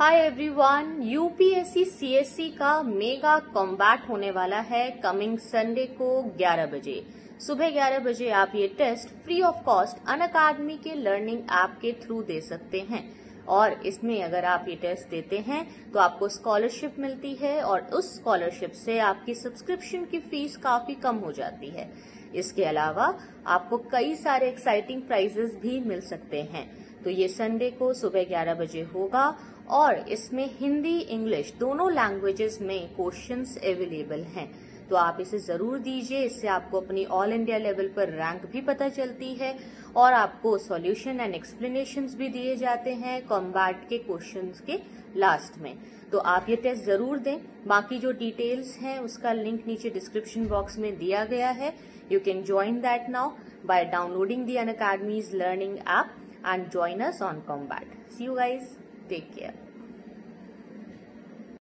हाय everyone UPSC CSC का mega combat होने वाला है कमिंग संडे को 11 बजे। सुबह 11 बजे आप ये test free of cost Unacademy के लर्निंग ऐप के थ्रू दे सकते हैं। और इसमें अगर आप ये टेस्ट देते हैं तो आपको स्कॉलरशिप मिलती है और उस स्कॉलरशिप से आपकी सब्सक्रिप्शन की फ़ीस काफ़ी कम हो जाती है। इसके अलावा आपको कई सारे एक्साइटिंग प्राइजेस भी मिल सकते हैं। तो ये संडे को सुबह 11 बजे होगा और इसमें हिंदी, इंग्लिश दोनों लैंग्वेजेस में क्वेश्चंस अवेलेबल हैं। तो आप इसे ज़रूर दीजिए, इससे आपको अपनी ऑल इंडिया लेवल पर रैंक भी पता चलती है और आपको सॉल्यूशन एंड एक्सप्लेनेशन भी दिए जाते हैं कॉम्बैट के क्वेश्चन के लास्ट में। तो आप ये टेस्ट ज़रूर दें। बाकी जो डिटेल्स हैं, उसका लिंक नीचे डिस्क्रिप्शन बॉक्स में दिया गया है। You can join that now by downloading the Unacademy's learning app and join us on combat. See you guys. Take care.